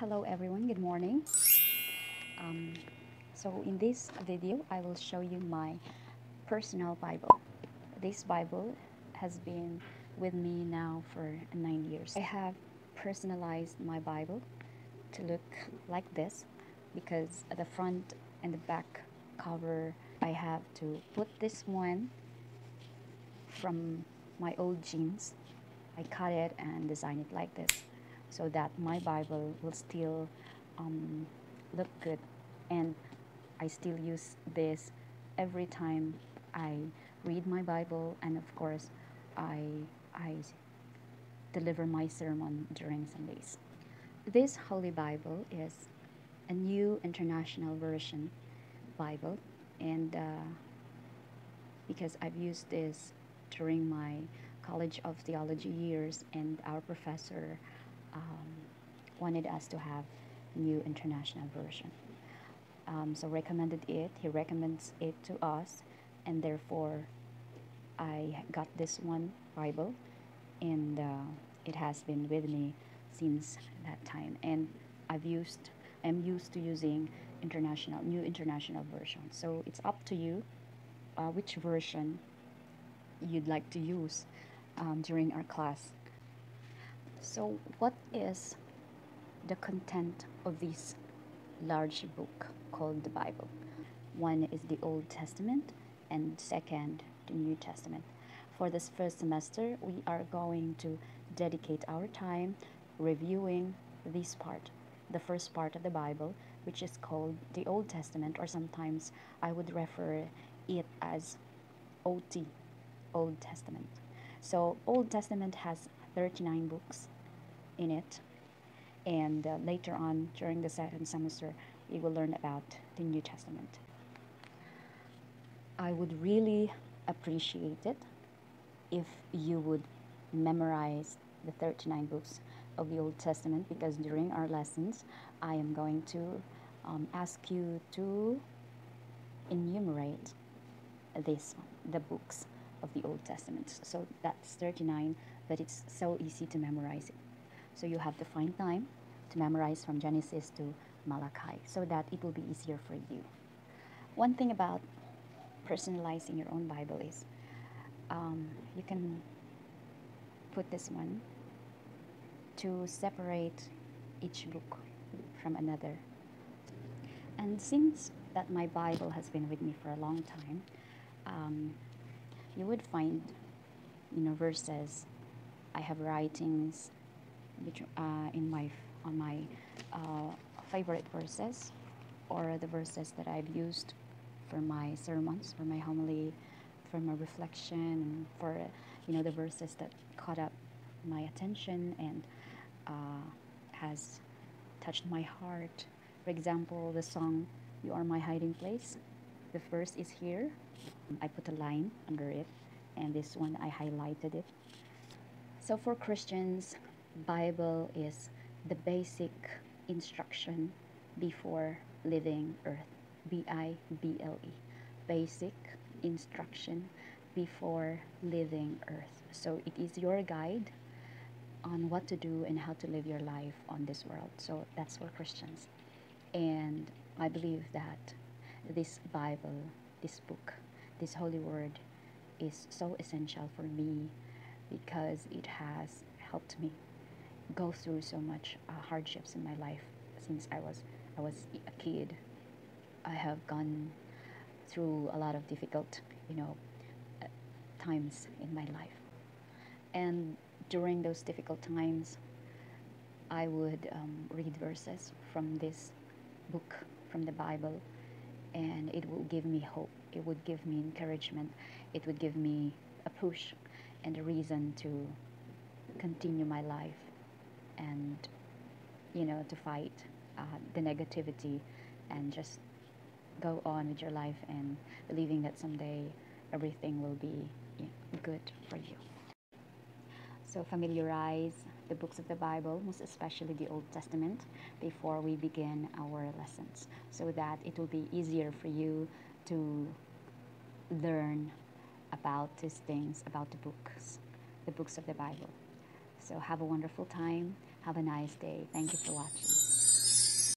Hello everyone, good morning. Um, so in this video, I will show you my personal Bible. This Bible has been with me now for nine years. I have personalized my Bible to look like this because the front and the back cover I have to put this one from my old jeans. I cut it and design it like this so that my Bible will still um, look good and I still use this every time I read my Bible and of course I, I deliver my sermon during Sundays. This Holy Bible is a new international version Bible and uh, because I've used this during my College of Theology years and our professor um, wanted us to have new international version. Um, so recommended it. He recommends it to us, and therefore, I got this one Bible, and uh, it has been with me since that time. And I've used, I'm used to using international, new international version. So it's up to you uh, which version you'd like to use um, during our class. So, what is the content of this large book called the Bible? One is the Old Testament, and second, the New Testament. For this first semester, we are going to dedicate our time reviewing this part, the first part of the Bible, which is called the Old Testament, or sometimes I would refer it as OT, Old Testament. So, Old Testament has 39 books in it. And uh, later on, during the second semester, we will learn about the New Testament. I would really appreciate it if you would memorize the 39 books of the Old Testament because during our lessons, I am going to um, ask you to enumerate this the books of the Old Testament. So that's 39, but it's so easy to memorize it. So you have to find time to memorize from Genesis to Malachi so that it will be easier for you. One thing about personalizing your own Bible is um, you can put this one to separate each book from another. And since that my Bible has been with me for a long time, um, you would find, you know, verses. I have writings which uh, in my on my uh, favorite verses or the verses that I've used for my sermons, for my homily, for my reflection, for you know the verses that caught up my attention and uh, has touched my heart. For example, the song "You Are My Hiding Place." The verse is here. I put a line under it, and this one I highlighted it. So for Christians, Bible is the basic instruction before leaving earth. B I B L E. Basic instruction before leaving earth. So it is your guide on what to do and how to live your life on this world. So that's for Christians. And I believe that this Bible, this book, this holy word is so essential for me because it has helped me go through so much uh, hardships in my life since I was I was a kid. I have gone through a lot of difficult, you know, uh, times in my life. And during those difficult times, I would um, read verses from this book, from the Bible, and it would give me hope. It would give me encouragement. It would give me a push and a reason to continue my life and you know to fight uh, the negativity and just go on with your life and believing that someday everything will be you know, good for you. So familiarize the books of the bible most especially the old testament before we begin our lessons so that it will be easier for you to learn about these things about the books the books of the bible so have a wonderful time. Have a nice day. Thank you for watching.